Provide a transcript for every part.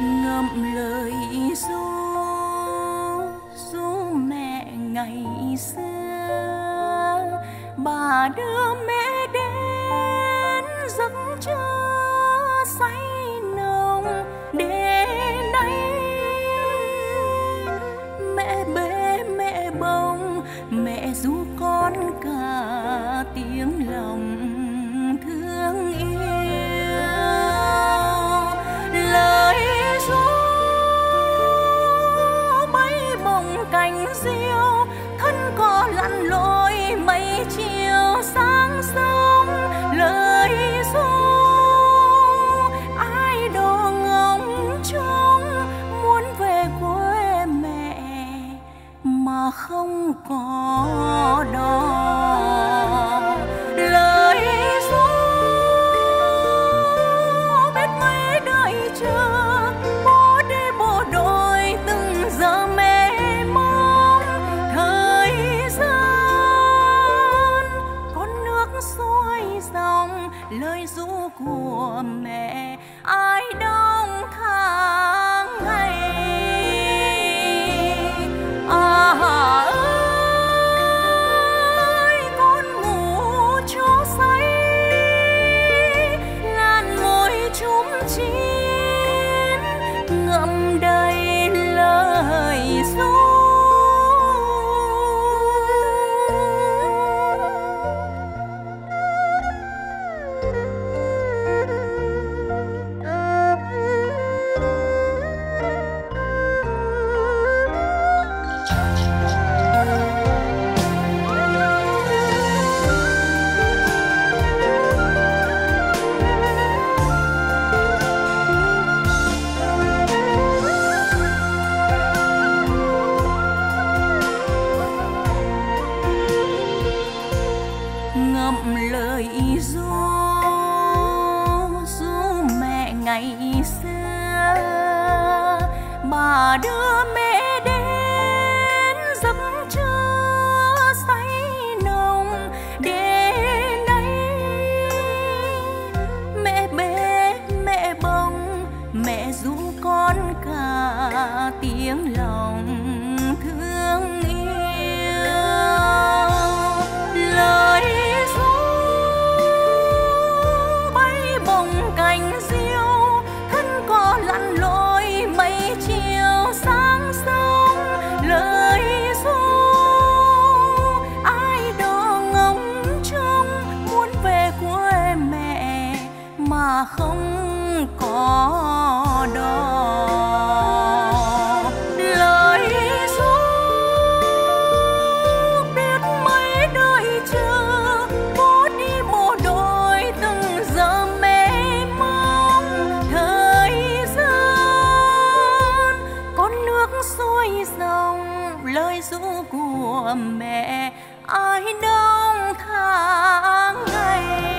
ngậm lời ru ru mẹ ngày xưa. Bà đưa mẹ đến giấc trưa say nồng để nay mẹ bế mẹ bồng có đò. Lời ru biết mấy đợi chờ bố đi bộ đội từng giờ mẹ mong. Thời gian, con nước xuôi dòng, lời ru của mẹ. Ngày xưa bà đưa mẹ đến giấc chưa say nồng. Để nay, mẹ bế mẹ bồng, mẹ ru con cả tiếng lòng. Ai đông tháng ngày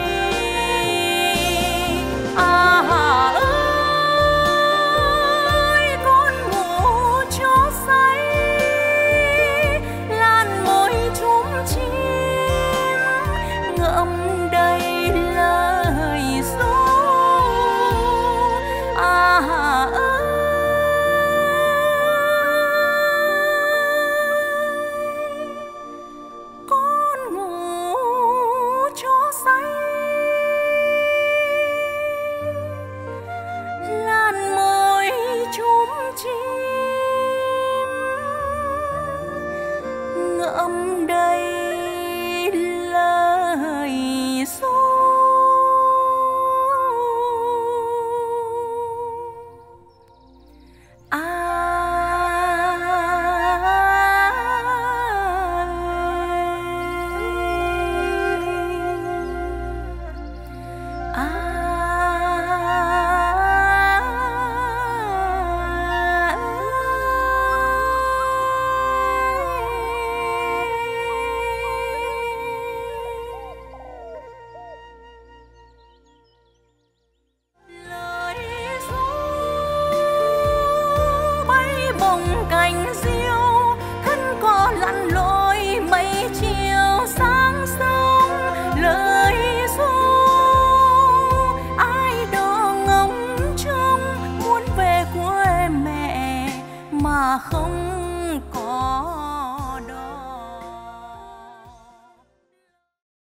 ngẫm đây lời gió à. cánh riêng